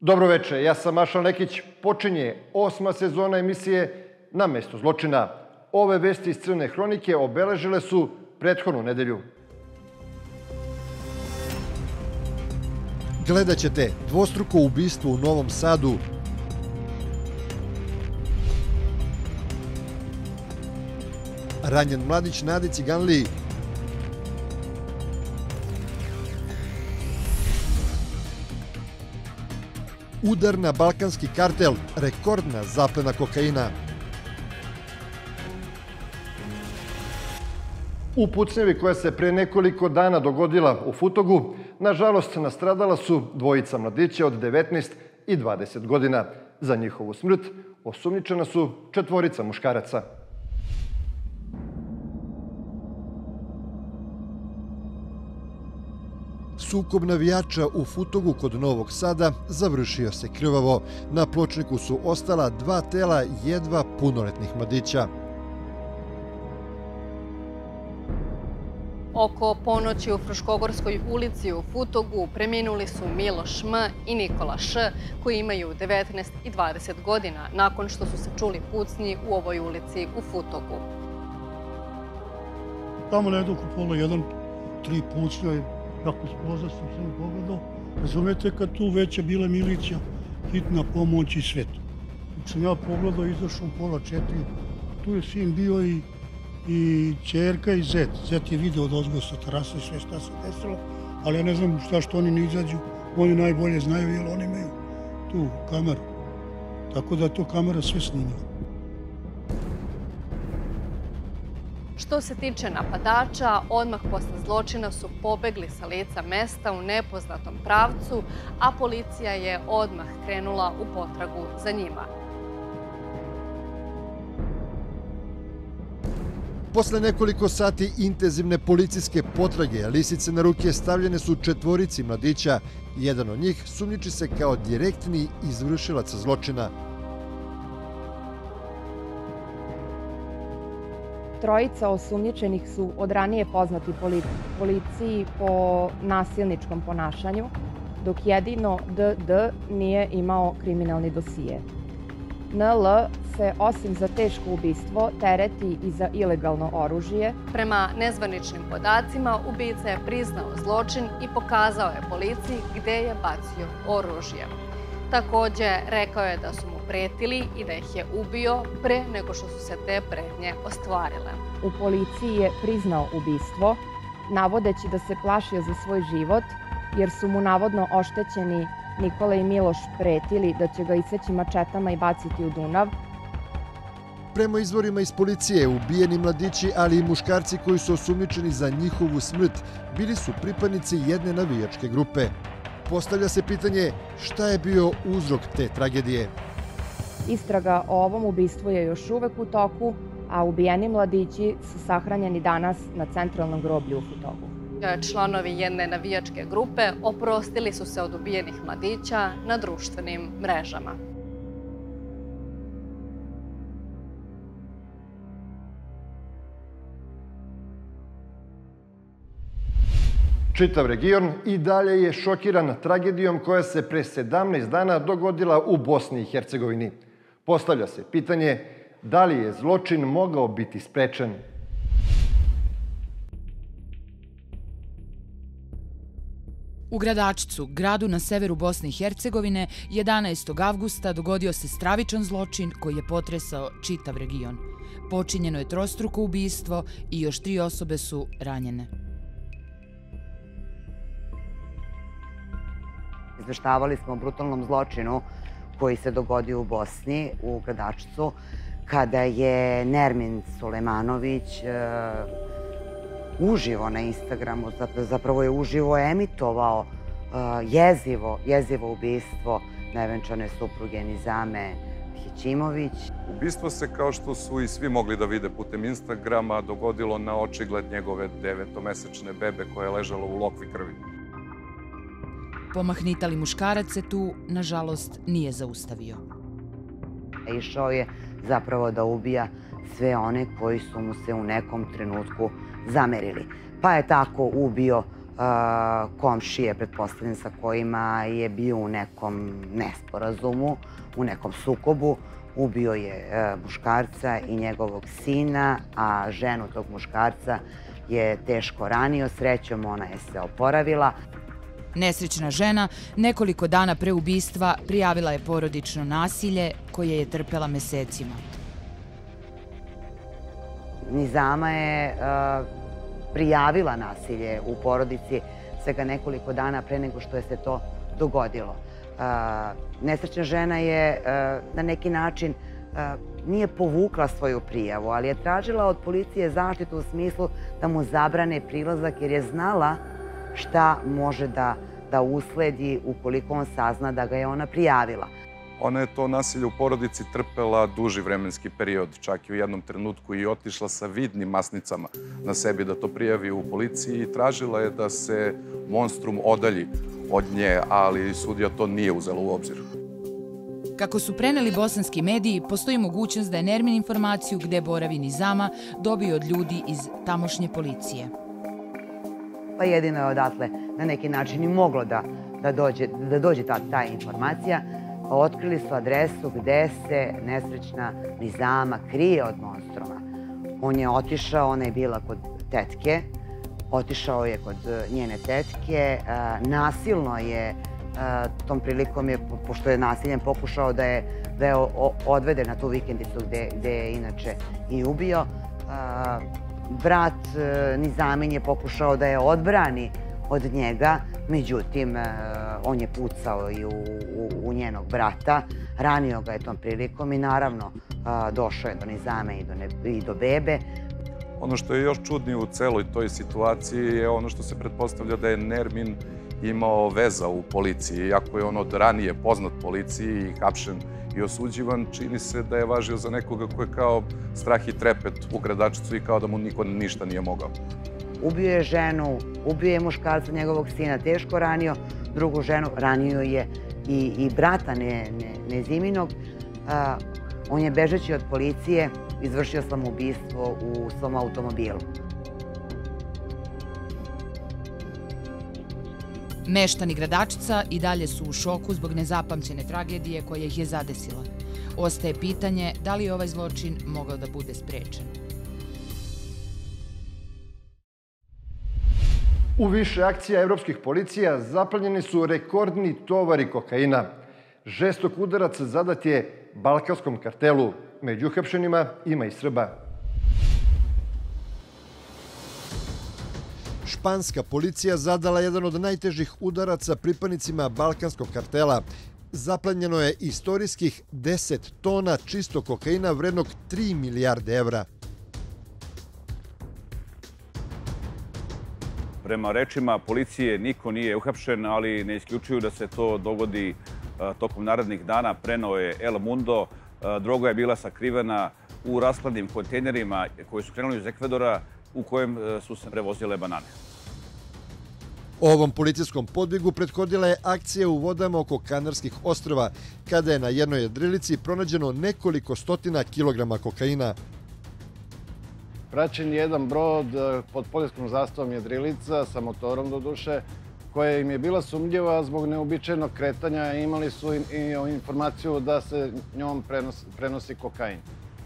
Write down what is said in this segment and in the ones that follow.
Dobro veče, ja sam Mašal Nekić. Počinje osma sezona emisije Na mesto zločina. Ove vesti iz Crne hronike obeležile su prethodnu nedelju. Gledat ćete dvostruko ubistvo u Novom Sadu. Ranjen mladić Nadi Ciganliji udar na balkanski kartel, rekordna zaplena kokaina. U pucnjevi koja se pre nekoliko dana dogodila u Futogu, nažalost nastradala su dvojica mladića od 19 i 20 godina. Za njihovu smrt osumnjičena su četvorica muškaraca. Sukob navijača u Futogu kod Novog Sada završio se krvavo. Na pločniku su ostala dva tela jedva punoletnih mladića. Oko ponoći u Fruškogorskoj ulici u Futogu preminuli su Miloš M. i Nikola Š. koji imaju 19 i 20 godina nakon što su se čuli pucnji u ovoj ulici u Futogu. Tamo na oko pola jedan, tri pucnja kako spoza sam se pogledao. Razumete kad tu veća bila milicija, hitna pomoć i sve to. Dok sam ja pogledao, izašao pola četiri, tu je sin bio i, i čerka i zet. Zet je video od ozgo sa terasa i sve šta se desilo, ali ja ne znam šta što oni ne izađu. Oni najbolje znaju jer oni imaju tu kameru. Tako da to kamera sve snimila. Što se tiče napadača, odmah posle zločina su pobegli sa lica mesta u nepoznatom pravcu, a policija je odmah krenula u potragu za njima. Posle nekoliko sati intenzivne policijske potrage, lisice na ruke stavljene su četvorici mladića. Jedan od njih sumnjiči se kao direktni izvršilac zločina. Trojica osumnjičenih su od ranije poznati policiji po nasilničkom ponašanju, dok jedino DD nije imao kriminalni dosije. NL se osim za teško ubistvo tereti i za ilegalno oružje. Prema nezvaničnim podacima, ubica je priznao zločin i pokazao je policiji gde je bacio oružje. Takođe, rekao je da su mu pretili i da ih je ubio pre nego što su se te pretnje ostvarile. U policiji je priznao ubistvo, navodeći da se plašio za svoj život, jer su mu navodno oštećeni Nikola i Miloš pretili da će ga iseći mačetama i baciti u Dunav. Prema izvorima iz policije, ubijeni mladići, ali i muškarci koji su osumničeni za njihovu smrt, bili su pripadnici jedne navijačke grupe. Postavlja se pitanje šta je bio uzrok te tragedije. Istraga o ovom ubistvu je još uvek u toku, a ubijeni mladići su sahranjeni danas na centralnom groblju u Futogu. Članovi jedne navijačke grupe oprostili su se od ubijenih mladića na društvenim mrežama. Čitav region i dalje je šokiran tragedijom koja se pre 17 dana dogodila u Bosni i Hercegovini. Postavlja se pitanje da li je zločin mogao biti sprečen. U Gradačcu, gradu na severu Bosne i Hercegovine, 11. avgusta dogodio se stravičan zločin koji je potresao čitav region. Počinjeno je trostruko ubistvo i još tri osobe su ranjene. Izveštavali smo o brutalnom zločinu koji se dogodio u Bosni, u Gradačcu, kada je Nermin Sulejmanović e, uživo na Instagramu, zapravo je uživo emitovao e, jezivo, jezivo ubistvo nevenčane supruge Nizame Hićimović. Ubistvo se, kao što su i svi mogli da vide putem Instagrama, dogodilo na očigled njegove devetomesečne bebe koja je ležala u lokvi krvi. Pomahnitali muškarac se tu, nažalost, nije zaustavio. Išao je zapravo da ubija sve one koji su mu se u nekom trenutku zamerili. Pa je tako ubio komšije, pretpostavljam, sa kojima je bio u nekom nesporazumu, u nekom sukobu. Ubio je e, muškarca i njegovog sina, a ženu tog muškarca je teško ranio. Srećom, ona je se oporavila. Nesrećna žena nekoliko dana pre ubistva prijavila je porodično nasilje koje je trpela mesecima. Nizama je uh, prijavila nasilje u porodici svega nekoliko dana pre nego što je se to dogodilo. Uh, nesrećna žena je uh, na neki način nije povukla svoju prijavu, ali je tražila od policije zaštitu u smislu da mu zabrane prilazak jer je znala šta može da, da usledi ukoliko on sazna da ga je ona prijavila. Ona je to nasilje u porodici trpela duži vremenski period, čak i u jednom trenutku i otišla sa vidnim masnicama na sebi da to prijavi u policiji i tražila je da se monstrum odalji od nje, ali sudija to nije uzela u obzir. Kako su preneli bosanski mediji, postoji mogućnost da je Nermin informaciju gde boravi Nizama dobio od ljudi iz tamošnje policije. Pa jedino je odatle na neki način i moglo da, da, dođe, da dođe ta, ta informacija. Otkrili su adresu gde se nesrećna Nizama krije od monstruma. On je otišao, ona je bila kod tetke, otišao je kod njene tetke, nasilno je tom prilikom je, pošto je nasiljem pokušao da je, da je odvede na tu vikendicu gde, gde je inače i ubio. Brat e, Nizamin je pokušao da je odbrani od njega, međutim, e, on je pucao i u, u, njenog brata, ranio ga je tom prilikom i naravno došao je do Nizame i do, i do bebe. Ono što je još čudnije u celoj toj situaciji je ono što se pretpostavlja da je Nermin imao veza u policiji. Iako je on od ranije poznat policiji i hapšen i osuđivan, čini se da je važio za nekoga ko je kao strah i trepet u gradačicu i kao da mu niko ništa nije mogao. Ubio je ženu, ubio je muškarca njegovog sina, teško ranio, drugu ženu ranio je i, i brata ne, ne, Neziminog. A, on je bežeći od policije izvršio samoubistvo u svom automobilu. Meštani gradačica i dalje su u šoku zbog nezapamćene tragedije koja ih je zadesila. Ostaje pitanje da li je ovaj zločin mogao da bude sprečen. U više akcija evropskih policija zaplanjeni su rekordni tovari kokaina. Žestok udarac zadat je balkanskom kartelu. Među uhapšenima ima i Srba. Španska policija zadala jedan od najtežih udaraca pripadnicima Balkanskog kartela. Zaplanjeno je istorijskih 10 tona čisto kokaina vrednog 3 milijarde evra. Prema rečima policije niko nije uhapšen, ali ne isključuju da se to dogodi tokom narednih dana. Prenao je El Mundo. Droga je bila sakrivena u raskladnim kontejnerima koji su krenuli iz Ekvadora u kojem e, su se prevozile banane. Ovom policijskom podbigu prethodila je akcija u vodama oko Kanarskih ostrova, kada je na jednoj jedrilici pronađeno nekoliko stotina kilograma kokaina. Praćen je jedan brod e, pod poljskom zastavom jedrilica sa motorom do duše, koja im je bila sumnjiva zbog neobičajnog kretanja i imali su i informaciju da se njom prenosi, prenosi kokain.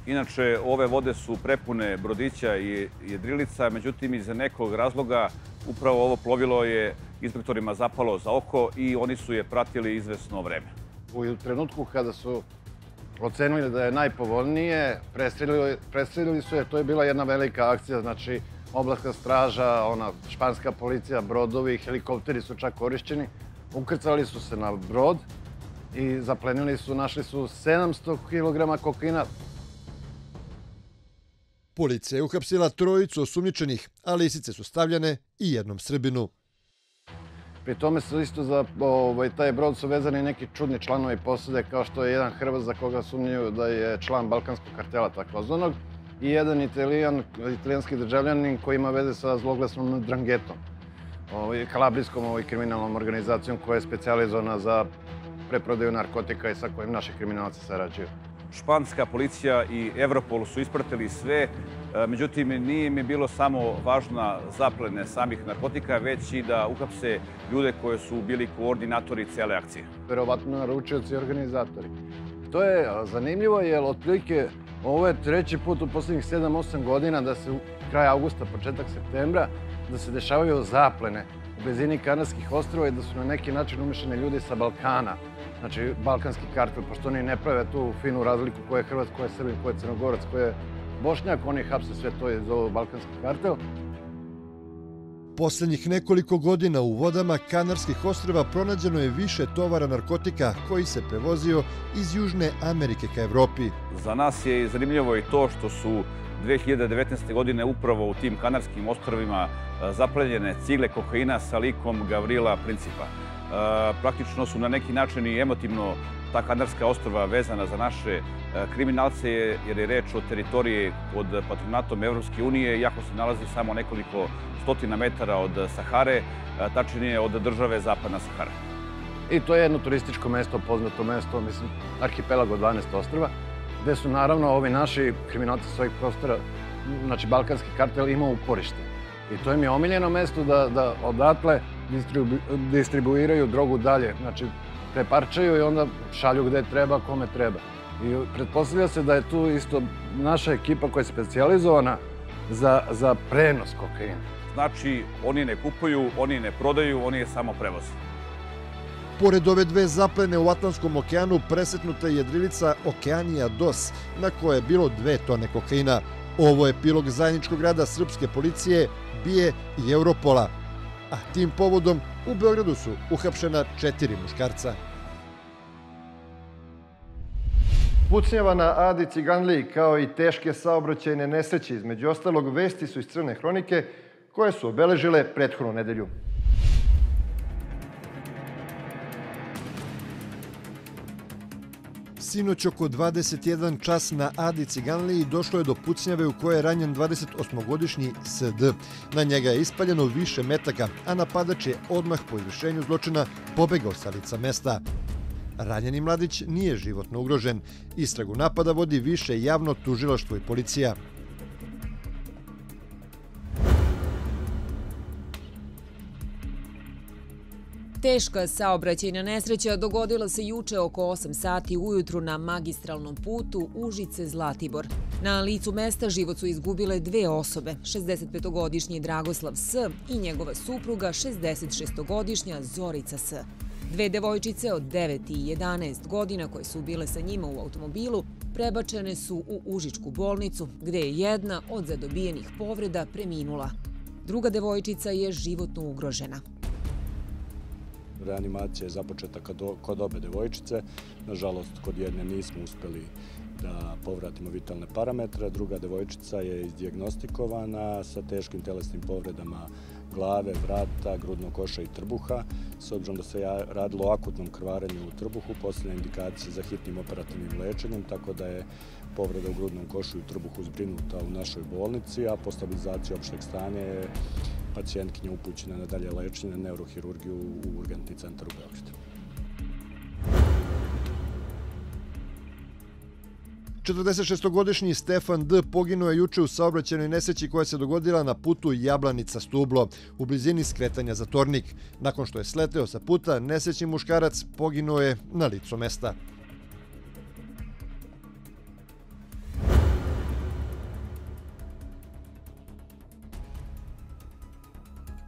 Inače, ove vode su prepune brodića i jedrilica, međutim, iz nekog razloga upravo ovo plovilo je inspektorima zapalo za oko i oni su je pratili izvesno vreme. U trenutku kada su ocenili da je najpovoljnije, prestrelili, su je, to je bila jedna velika akcija, znači oblaska straža, ona španska policija, brodovi, helikopteri su čak korišćeni. Ukrcali su se na brod i zaplenili su, našli su 700 kg kokaina, Policija je uhapsila trojicu osumnjičenih, a lisice su stavljane i jednom Srbinu. Pri tome su isto za ovaj, taj brod su vezani neki čudni članovi posade, kao što je jedan Hrvat za koga sumnjaju da je član Balkanskog kartela takozvanog i jedan italijan, italijanski državljanin koji ima veze sa zloglasnom Drangetom, ovaj, kalabrijskom ovaj, kriminalnom organizacijom koja je specializovana za preprodaju narkotika i sa kojim naši kriminalci sarađuju. Španska policija i Evropol su ispratili sve, međutim nije im bilo samo važna zaplene samih narkotika, već i da uhapse ljude koje su bili koordinatori cele akcije. Verovatno naručioci i organizatori. To je zanimljivo jer otprilike ovo je treći put u poslednjih 7-8 godina da se kraj augusta, početak septembra, da se dešavaju zaplene u blizini Kanarskih ostrova i da su na neki način umešane ljudi sa Balkana. Znači, balkanski kartel, pošto oni ne prave tu finu razliku ko je Hrvat, ko je Srbin, ko je Crnogorac, ko je Bošnjak, oni hapse sve to i zovu balkanski kartel. Poslednjih nekoliko godina u vodama Kanarskih ostrava pronađeno je više tovara narkotika koji se prevozio iz Južne Amerike ka Evropi. Za nas je zanimljivo i to što su 2019. godine upravo u tim Kanarskim ostrovima zaplenjene cigle kokaina sa likom Gavrila Principa. Praktično su na neki način i emotivno ta Kanarska ostrova vezana za naše kriminalce jer je reč o teritoriji pod patronatom Evropske unije, iako se nalazi samo nekoliko stotina metara od Sahare, tačnije od države Zapadna Sahara. I to je jedno turističko mesto, poznato mesto, mislim, arhipelag od 12 ostrava, gde su naravno ovi naši kriminalci svojih prostora, znači balkanski kartel imao uporište. I to im je omiljeno mesto da, da odatle distribu, distribuiraju drogu dalje. Znači, preparčaju i onda šalju gde treba, kome treba. I pretpostavlja se da je tu isto naša ekipa koja je specializovana za, za prenos kokaina. Znači, oni ne kupuju, oni ne prodaju, oni je samo prevoze. Pored ove dve zaplene u Atlantskom okeanu presetnuta je jedrilica Okeanija DOS, na koje je bilo dve tone kokaina. Ovo je pilog zajedničkog rada srpske policije, BIE i Europola. A tim povodom u Beogradu su uhapšena četiri muškarca. Pucnjava na Adi Ciganliji kao i teške saobraćajne nesreće, između ostalog vesti su iz Crne hronike koje su obeležile prethodnu nedelju. Sinoć oko 21 čas na Adi Ciganliji došlo je do pucnjave u kojoj je ranjen 28-godišnji SD. Na njega je ispaljeno više metaka, a napadač je odmah po izvršenju zločina pobegao sa lica mesta. Ranjeni mladić nije životno ugrožen. Istragu napada vodi više javno tužilaštvo i policija. Teška saobraćajna nesreća dogodila se juče oko 8 sati ujutru na magistralnom putu Užice-Zlatibor. Na licu mesta život su izgubile dve osobe, 65-godišnji Dragoslav S. i njegova supruga, 66-godišnja Zorica S. Dve devojčice od 9 i 11 godina koje su bile sa njima u automobilu prebačene su u Užičku bolnicu, gde je jedna od zadobijenih povreda preminula. Druga devojčica je životno ugrožena reanimacija je započeta kod obe devojčice. Nažalost, kod jedne nismo uspeli da povratimo vitalne parametre. Druga devojčica je izdijagnostikovana sa teškim telesnim povredama glave, vrata, grudnog koša i trbuha. S obzirom da se radilo o akutnom krvarenju u trbuhu, posljedna indikacija za hitnim operativnim lečenjem, tako da je povreda u grudnom košu i trbuhu zbrinuta u našoj bolnici, a po stabilizaciji opšteg stanja je pacijentkinja upućena na dalje lečenje na neurohirurgiju u urgentni centar u Beogradu. 46-godišnji Stefan D. poginuo je juče u saobraćenoj nesreći koja se dogodila na putu Jablanica-Stublo, u blizini skretanja za Tornik. Nakon što je sleteo sa puta, nesrećni muškarac poginuo je na licu mesta.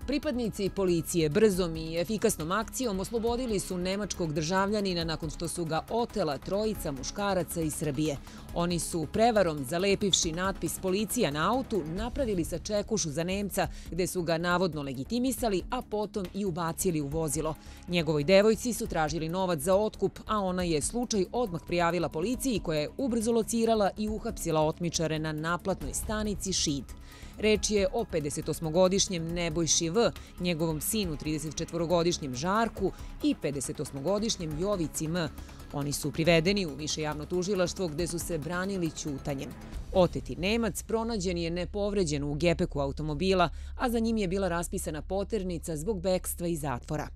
Pripadnici policije brzom i efikasnom akcijom oslobodili su nemačkog državljanina nakon što su ga otela trojica muškaraca iz Srbije. Oni su prevarom, zalepivši natpis policija na autu, napravili sa čekušu za Nemca, gde su ga navodno legitimisali, a potom i ubacili u vozilo. Njegovoj devojci su tražili novac za otkup, a ona je slučaj odmah prijavila policiji koja je ubrzo locirala i uhapsila otmičare na naplatnoj stanici Šid. Reč je o 58-godišnjem Nebojši V, njegovom sinu 34-godišnjem Žarku i 58-godišnjem Jovici M. Oni su privedeni u više javno tužilaštvo gde su se branili ćutanjem. Oteti Nemac pronađen je nepovređen u gepeku automobila, a za njim je bila raspisana poternica zbog bekstva i zatvora.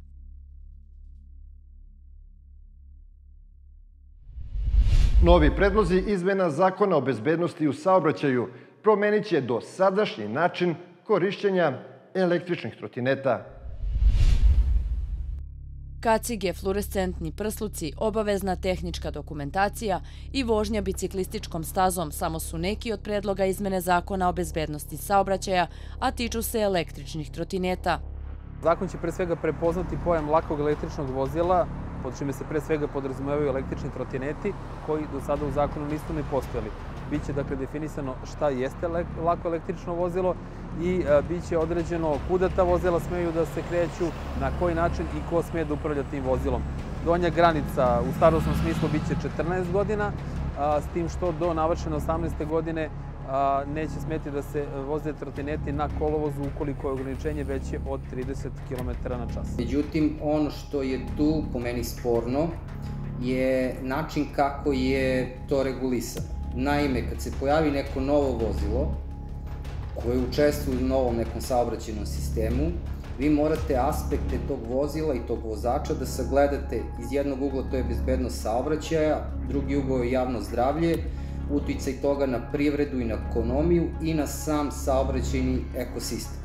Novi predlozi izmena zakona o bezbednosti u saobraćaju promenit će do sadašnji način korišćenja električnih trotineta. Kacige, fluorescentni prsluci, obavezna tehnička dokumentacija i vožnja biciklističkom stazom samo su neki od predloga izmene zakona o bezbednosti saobraćaja, a tiču se električnih trotineta. Zakon će pre svega prepoznati pojam lakog električnog vozila, pod čime se pre svega podrazumevaju električni trotineti, koji do sada u zakonu nisu ni postojali. Biće dakle definisano šta jeste lako električno vozilo i a, biće određeno kuda ta vozila smeju da se kreću, na koji način i ko sme da upravlja tim vozilom. Donja granica u starostnom smislu biće 14 godina, a, s tim što do navršene 18. godine a, neće smeti da se voze trotineti na kolovozu ukoliko je ograničenje veće od 30 km na čas. Međutim, ono što je tu po meni sporno je način kako je to regulisano. Naime, kad se pojavi neko novo vozilo koje učestvuje u novom nekom saobraćenom sistemu, vi morate aspekte tog vozila i tog vozača da sagledate iz jednog ugla to je bezbednost saobraćaja, drugi ugao je javno zdravlje, uticaj toga na privredu i na ekonomiju i na sam saobraćajni ekosistem.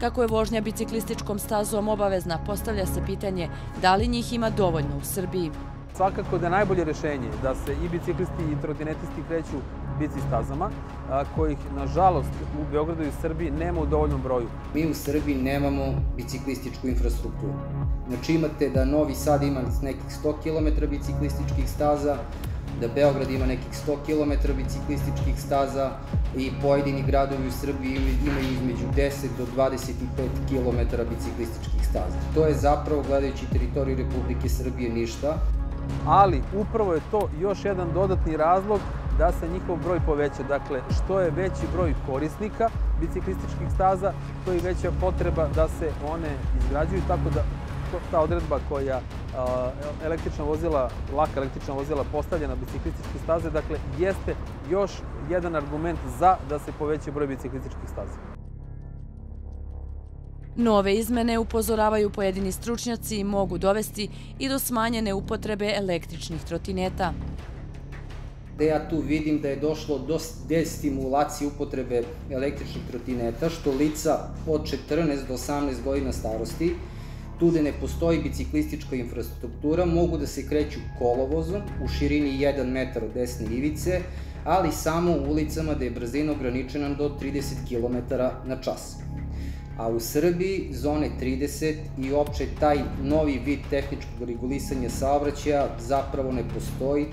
Kako je vožnja biciklističkom stazom obavezna, postavlja se pitanje da li njih ima dovoljno u Srbiji. Svakako da je najbolje rešenje da se i biciklisti i trotinetisti kreću bici stazama, kojih, nažalost, u Beogradu i Srbiji nema u dovoljnom broju. Mi u Srbiji nemamo biciklističku infrastrukturu. Znači imate da Novi Sad ima nekih 100 km biciklističkih staza, da Beograd ima nekih 100 km biciklističkih staza i pojedini gradovi u Srbiji imaju između 10 do 25 km biciklističkih staza. To je zapravo, gledajući teritoriju Republike Srbije, ništa. Ali upravo je to još jedan dodatni razlog da se njihov broj poveća. Dakle, što je veći broj korisnika biciklističkih staza, to je veća potreba da se one izgrađuju, tako da ta odredba koja električna vozila, laka električna vozila postavlja na biciklističke staze, dakle, jeste još jedan argument za da se poveća broj biciklističkih staza. Nove izmene upozoravaju pojedini stručnjaci mogu dovesti i do smanjene upotrebe električnih trotineta. Da ja tu vidim da je došlo do destimulacije upotrebe električnih trotineta, što lica od 14 do 18 godina starosti tu gde ne postoji biciklistička infrastruktura, mogu da se kreću kolovozom u širini 1 metar od desne ivice, ali samo u ulicama gde je brzina ograničena do 30 km na čas. A u Srbiji zone 30 i opće taj novi vid tehničkog regulisanja saobraćaja zapravo ne postoji.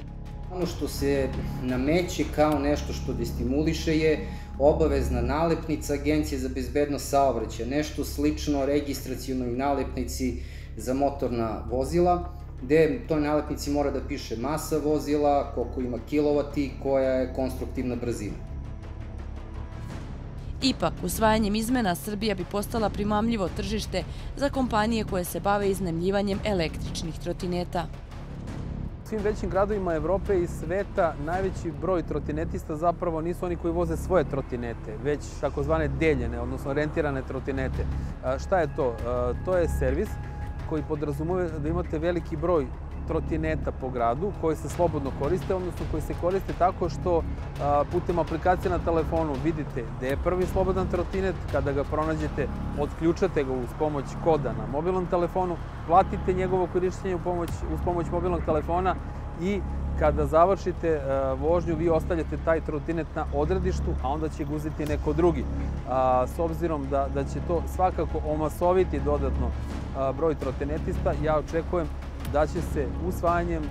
Ono što se nameće kao nešto što destimuliše je obavezna nalepnica Agencije za bezbednost saobraćaja, nešto slično registracijonoj nalepnici za motorna vozila, gde toj nalepnici mora da piše masa vozila, koliko ima kilovati, koja je konstruktivna brzina. Ipak, usvajanjem izmena Srbija bi postala primamljivo tržište za kompanije koje se bave iznemljivanjem električnih trotineta svim većim gradovima Evrope i sveta najveći broj trotinetista zapravo nisu oni koji voze svoje trotinete, već takozvane deljene, odnosno rentirane trotinete. Šta je to? To je servis koji podrazumuje da imate veliki broj trotineta po gradu koji se slobodno koriste, odnosno koji se koriste tako što putem aplikacije na telefonu vidite gde je prvi slobodan trotinet, kada ga pronađete, otključate ga uz pomoć koda na mobilnom telefonu, platite njegovo korišćenje pomoć, uz pomoć mobilnog telefona i kada završite vožnju, vi ostavljate taj trotinet na odredištu, a onda će ga uzeti neko drugi. s obzirom da, da će to svakako omasoviti dodatno broj trotinetista, ja očekujem da će se usvajanjem e,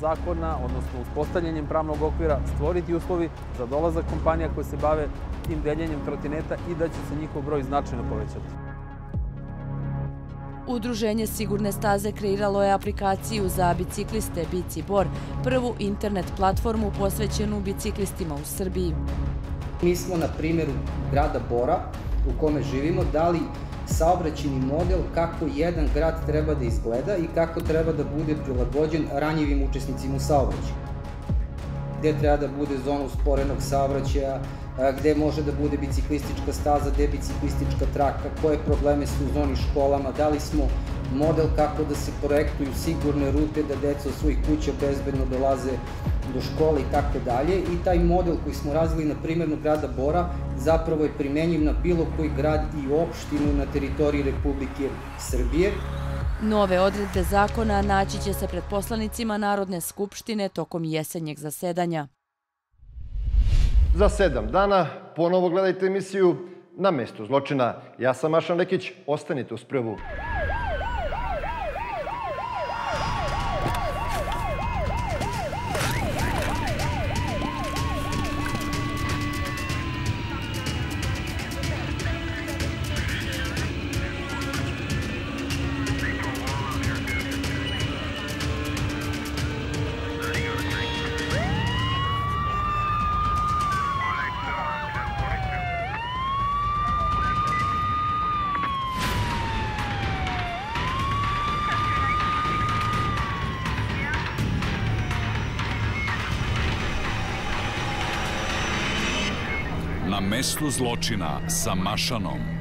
zakona, odnosno uspostavljanjem pravnog okvira, stvoriti uslovi za dolazak kompanija koje se bave tim deljenjem trotineta i da će se njihov broj značajno povećati. Udruženje Sigurne staze kreiralo je aplikaciju za bicikliste Bici Bor, prvu internet platformu posvećenu biciklistima u Srbiji. Mi smo na primjeru grada Bora, u kome živimo, dali saobraćeni model kako jedan grad treba da izgleda i kako treba da bude prilagođen ranjivim učesnicima u saobraćaju. Gde treba da bude zona usporenog saobraćaja, gde može da bude biciklistička staza, gde biciklistička traka, koje probleme su u zoni školama, da li smo model kako da se projektuju sigurne rute, da deca od svojih kuća bezbedno dolaze do škole i tako dalje. I taj model koji smo razvili na primjernu grada Bora zapravo je primenjiv na bilo koji grad i opštinu na teritoriji Republike Srbije. Nove odredbe zakona naći će se pred poslanicima Narodne skupštine tokom jesenjeg zasedanja. Za sedam dana ponovo gledajte emisiju Na mestu zločina. Ja sam Mašan Lekić, ostanite uz prvu. Mestu zločina sa Mašanom.